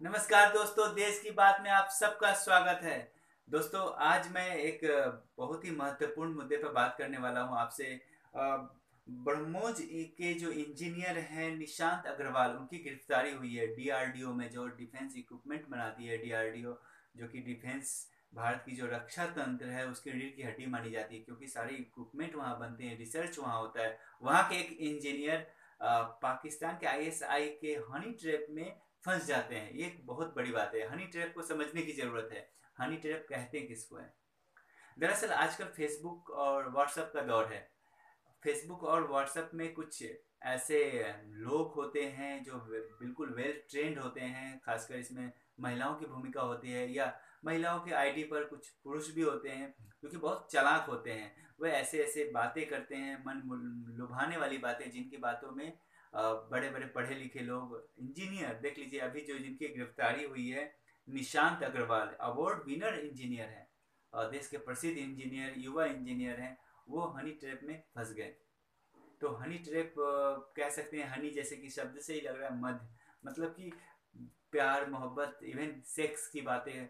नमस्कार दोस्तों, देश की बात में आप सबका स्वागत है। दोस्तों, आज मैं एक बहुत ही महत्वपूर्ण मुद्दे पर बात करने वाला हूँ आपसे। ब्रह्मोज के जो इंजीनियर हैं, निशांत अग्रवाल, उनकी गिरफ्तारी हुई है डीआरडीओ में, जो डिफेंस इक्विपमेंट बनाती है डीआरडीओ जो कि डिफेंस भारत की जो रक्षा तंत्र है, उसकी रीढ़ की हड्डी मानी जाती है, क्योंकि सारे इक्विपमेंट वहाँ बनते हैं, रिसर्च वहाँ होता है। वहाँ के एक इंजीनियर पाकिस्तान के आईएसआई के हनी ट्रैप में फंस जाते हैं। ये बहुत बड़ी बात है। हनी ट्रैप को समझने की ज़रूरत है। हनी ट्रैप कहते हैं किसको है? दरअसल आजकल फेसबुक और व्हाट्सएप का दौर है। फेसबुक और व्हाट्सएप में कुछ ऐसे लोग होते हैं जो बिल्कुल वेल ट्रेंड होते हैं। खासकर इसमें महिलाओं की भूमिका होती है या महिलाओं के आईडी पर कुछ पुरुष भी होते हैं जो कि बहुत चलाक होते हैं। वह ऐसे ऐसे बातें करते हैं, मन लुभाने वाली बातें जिनकी बातों में बड़े बड़े पढ़े लिखे लोग, इंजीनियर, देख लीजिए, अभी जो जिनकी गिरफ्तारी हुई है, Nishant Agrawal award winner engineer है। और देश के प्रसिद्ध इंजीनियर युवा इंजीनियर हैं, वो हनी ट्रैप में फंस गए। तो हनी ट्रैप कह सकते हैं हनी जैसे कि शब्द से ही लग रहा है, मध। मतलब कि प्यार, मोहब्बत इवन सेक्स की बातें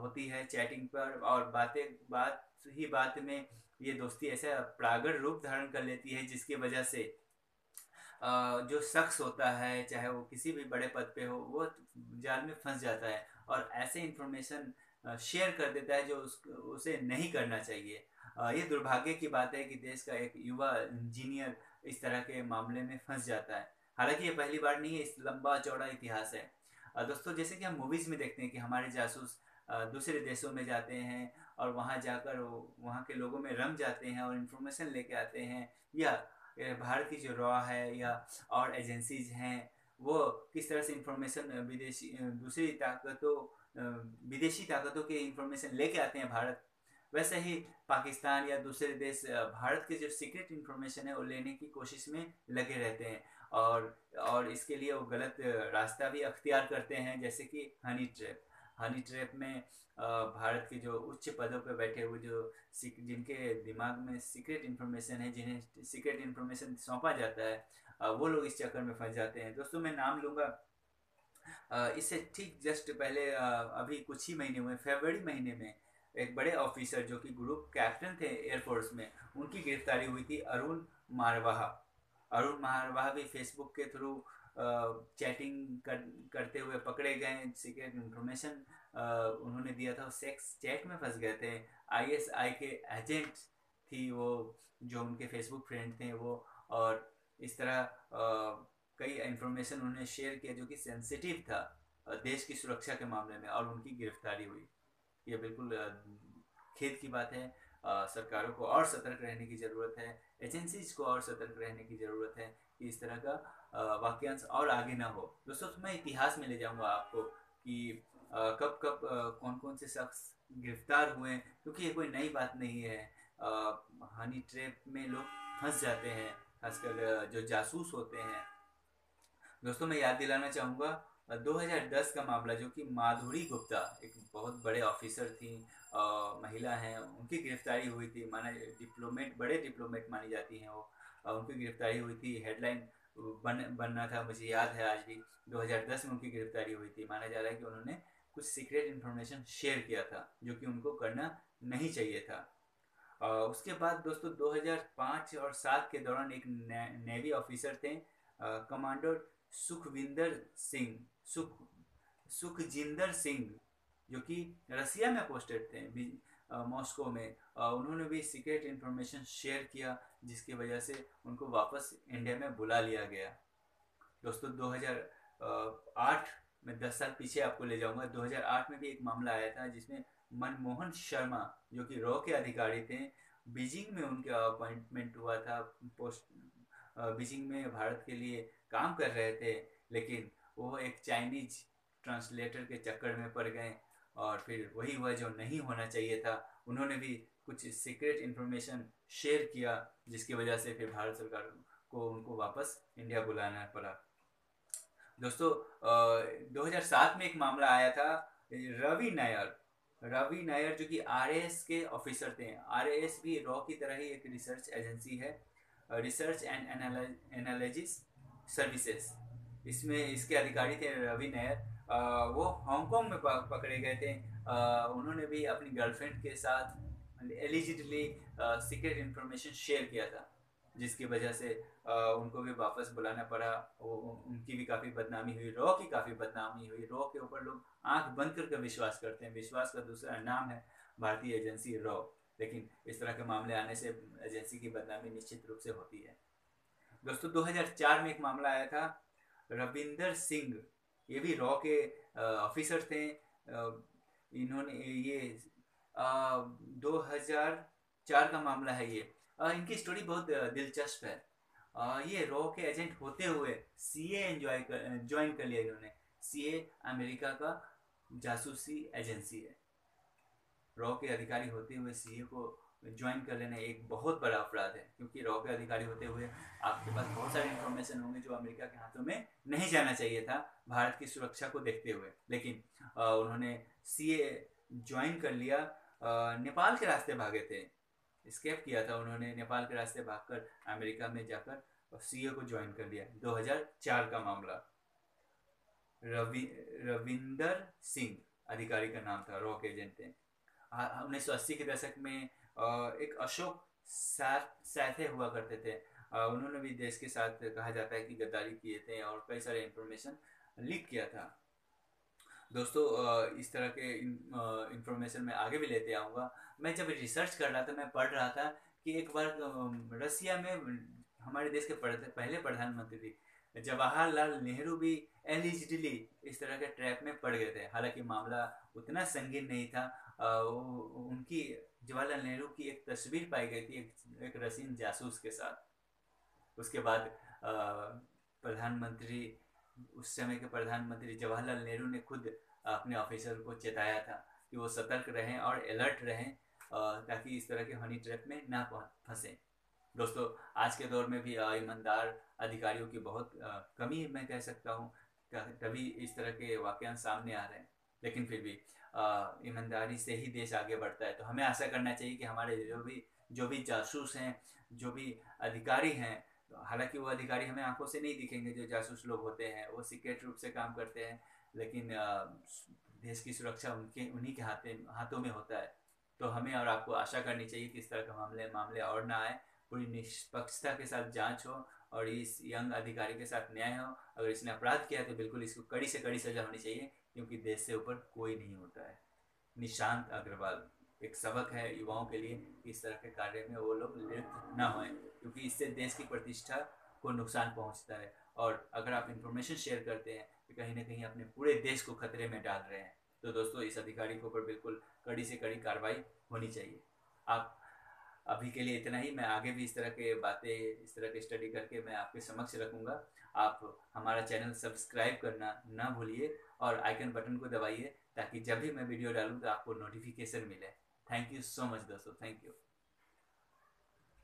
होती है चैटिंग पर और बातें, बात, ही बात में ये दोस्ती ऐसा प्रागड़ रूप धारण कर लेती है, जिसकी वजह से जो शख्स होता है चाहे वो किसी भी बड़े पद पे हो वो जाल में फंस जाता है और ऐसे इंफॉर्मेशन शेयर कर देता है जो उस, उसे नहीं करना चाहिए। ये दुर्भाग्य की बात है कि देश का एक युवा इंजीनियर इस तरह के मामले में फंस जाता है। हालाँकि ये पहली बार नहीं है इस लंबा चौड़ा इतिहास है। दोस्तों जैसे कि हम मूवीज़ में देखते हैं कि हमारे जासूस दूसरे देशों में जाते हैं और वहाँ जाकर वहाँ के लोगों में रम जाते हैं और इन्फॉर्मेशन लेके आते हैं या भारत की जो रॉ है या और एजेंसीज हैं, वो किस तरह से इंफॉर्मेशन विदेशी दूसरी ताकतों विदेशी ताकतों के इंफॉर्मेशन लेके आते हैं भारत? वैसे ही पाकिस्तान या दूसरे देश भारत के जो सीक्रेट इन्फॉर्मेशन है, वो लेने की कोशिश में लगे रहते हैं। और और इसके लिए वो गलत रास्ता भी अख्तियार करते हैं, जैसे कि हनी ट्रैप हनी ट्रैप में भारत के जो उच्च पदों पर बैठे हुए जो जिनके दिमाग में सीक्रेट इन्फॉर्मेशन है, जिन्हें सीक्रेट इन्फॉर्मेशन सौंपा जाता है वो लोग इस चक्कर में फंस जाते हैं। दोस्तों, मैं नाम लूँगा इससे ठीक जस्ट पहले अभी कुछ ही महीने हुए, फरवरी महीने में एक बड़े ऑफिसर जो कि ग्रुप कैप्टन थे एयरफोर्स में, उनकी गिरफ्तारी हुई थी अरुण मारवाहा। अरुण मारवाहा भी फेसबुक के थ्रू चैटिंग कर, करते हुए पकड़े गए सीक्रेट इन्फॉर्मेशन उन्होंने दिया था सेक्स चैट में फंस गए थे। आईएसआई के एजेंट थी वो जो उनके फेसबुक फ्रेंड थे वो और इस तरह कई इन्फॉर्मेशन उन्होंने शेयर किया जो कि सेंसिटिव था देश की सुरक्षा के मामले में और उनकी गिरफ्तारी हुई। ये बिल्कुल खेद की बात है। सरकारों को और सतर्क रहने की ज़रूरत है, एजेंसीज को और सतर्क रहने की ज़रूरत है कि इस तरह का वाक्यांश और आगे ना हो। दोस्तों तो मैं इतिहास में ले जाऊँगा आपको कि कब कब कौन कौन से शख्स गिरफ़्तार हुए क्योंकि ये कोई नई बात नहीं है। हनी ट्रैप में लोग फंस जाते हैं, खासकर जो जासूस होते हैं। दोस्तों, मैं याद दिलाना चाहूँगा 2010 का मामला जो कि माधुरी गुप्ता एक बहुत बड़े ऑफिसर थी आ, महिला हैं उनकी गिरफ्तारी हुई थी माना डिप्लोमेट बड़े डिप्लोमेट मानी जाती हैं वो आ, उनकी गिरफ्तारी हुई थी हेडलाइन बन बनना था मुझे याद है आज भी 2010 में उनकी गिरफ्तारी हुई थी माना जा रहा है कि उन्होंने कुछ सीक्रेट इन्फॉर्मेशन शेयर किया था जो कि उनको करना नहीं चाहिए था। आ, उसके बाद दोस्तों 2005 और 7 के दौरान एक ने, नेवी ऑफिसर थे कमांडर सुखविंदर सिंह, सुख, सुखजिंदर सिंह, जो कि रसिया में पोस्टेड थे मॉस्को में। उन्होंने भी सीक्रेट इन्फॉर्मेशन शेयर किया, जिसकी वजह से उनको वापस इंडिया में बुला लिया गया। दोस्तों 2008 में 10 साल पीछे आपको ले जाऊँगा। 2008 में भी एक मामला आया था, जिसमें मनमोहन शर्मा, जो कि रॉ के अधिकारी थे, बीजिंग में उनका अपॉइंटमेंट हुआ था पोस्ट बीजिंग में भारत के लिए काम कर रहे थे, लेकिन वो एक चाइनीज़ ट्रांसलेटर के चक्कर में पड़ गए और फिर वही हुआ जो नहीं होना चाहिए था। उन्होंने भी कुछ सीक्रेट इन्फॉर्मेशन शेयर किया, जिसकी वजह से फिर भारत सरकार को उनको वापस इंडिया बुलाना पड़ा। दोस्तों दो 2007 में एक मामला आया था, रवि नायर। रवि नायर जो कि आर के ऑफिसर थे। आर भी रॉ की तरह ही एक रिसर्च एजेंसी है। रिसर्च एंड एनालिसिस सर्विसेज़ इसमें इसके अधिकारी थे रवि नायर। वो हांगकांग में पकड़े गए थे। उन्होंने भी अपनी गर्लफ्रेंड के साथ एलिजिडली सीक्रेट इंफॉर्मेशन शेयर किया था, जिसकी वजह से उनको भी वापस बुलाना पड़ा। उनकी भी काफ़ी बदनामी हुई, रॉ की काफ़ी बदनामी हुई। रॉ के ऊपर लोग आँख बंद करके विश्वास करते हैं। विश्वास का दूसरा नाम है भारतीय एजेंसी रॉ। लेकिन इस तरह के मामले आने से एजेंसी की बदनामी निश्चित रूप से होती है। दोस्तों 2004 में एक मामला आया था। रविंदर सिंह, ये भी रॉ के ऑफिसर थे। इन्होंने ये दो हज़ार चार का मामला है ये। इनकी स्टोरी बहुत दिलचस्प है। ये रॉ के एजेंट होते हुए सी एंजॉय ज्वाइन कर लिया इन्होंने। सी अमेरिका का जासूसी एजेंसी है। रॉ के अधिकारी होते हुए सीए को ज्वाइन कर लेना एक बहुत बड़ा अपराध है, क्योंकि रॉ के अधिकारी होते हुए आपके पास बहुत सारे इन्फॉर्मेशन होंगे जो अमेरिका के हाथों में नहीं जाना चाहिए था, भारत की सुरक्षा को देखते हुए। लेकिन उन्होंने सीए ज्वाइन कर लिया नेपाल के रास्ते भागे थे। स्केप किया था उन्होंने नेपाल के रास्ते भागकर अमेरिका में जाकर और सी को ज्वाइन कर लिया। 2004 का मामला। रवि, रविंदर सिंह अधिकारी का नाम था रॉक एजेंट थे। उन्नीस सौ अस्सी के दशक में एक अशोक सैथे हुआ करते थे। उन्होंने भी देश के साथ कहा जाता है कि गद्दारी किए थे और कई सारे इंफॉर्मेशन लीक किया था। दोस्तों इस तरह के इंफॉर्मेशन मैं आगे भी लेते आऊँगा। मैं जब रिसर्च कर रहा था, मैं पढ़ रहा था कि एक बार रसिया में हमारे देश के पहले प्रधानमंत्री जवाहरलाल नेहरू भी एलिजिडली इस तरह के ट्रैप में पड़ गए थे। हालाँकि मामला उतना संगीन नहीं था। उनकी जवाहरलाल नेहरू की एक तस्वीर पाई गई थी एक, एक रसीन जासूस के साथ। उसके बाद प्रधानमंत्री उस समय के प्रधानमंत्री जवाहरलाल नेहरू ने खुद अपने ऑफिसर को चेताया था कि वो सतर्क रहें और अलर्ट रहें ताकि इस तरह के हनी ट्रैप में ना फंसे। दोस्तों आज के दौर में भी ईमानदार अधिकारियों की बहुत कमी मैं कह सकता हूँ तभी इस तरह के वाक्यांश सामने आ रहे हैं। लेकिन फिर भी ईमानदारी से ही देश आगे बढ़ता है। तो हमें आशा करना चाहिए कि हमारे जो भी जो भी जासूस हैं, जो भी अधिकारी हैं, हालाँकि वो अधिकारी हमें आँखों से नहीं दिखेंगे, जो जासूस लोग होते हैं, वो सीक्रेट रूप से काम करते हैं, लेकिन देश की सुरक्षा उनके, उन्हीं के हाथे, हाथों में होता है। तो हमें और आपको आशा करनी चाहिए कि इस तरह का मामले मामले और ना आए, पूरी निष्पक्षता के साथ जाँच हो और इस यंग अधिकारी के साथ न्याय हो। अगर इसने अपराध किया तो बिल्कुल इसको कड़ी से कड़ी सजा होनी चाहिए। क्योंकि देश से ऊपर कोई नहीं होता है। निशांत अग्रवाल, एक सबक है युवाओं के लिए इस तरह के कार्य में वो लोग लिप्त न हों क्योंकि इससे देश की प्रतिष्ठा को नुकसान पहुँचता है। और अगर आप इंफॉर्मेशन शेयर करते हैं तो कहीं ना कहीं अपने पूरे देश को खतरे में डाल रहे हैं तो दोस्तों, इस अधिकारी के ऊपर बिल्कुल कड़ी से कड़ी कार्रवाई होनी चाहिए। आप अभी के लिए इतना ही। मैं आगे भी इस तरह के बातें, इस तरह के स्टडी करके मैं आपके समक्ष रखूँगा। आप हमारा चैनल सब्सक्राइब करना ना भूलिए और आइकन बटन को दबाइए ताकि जब भी मैं वीडियो डालूँ तो आपको नोटिफिकेशन मिले। थैंक यू सो मच दोस्तों। Thank you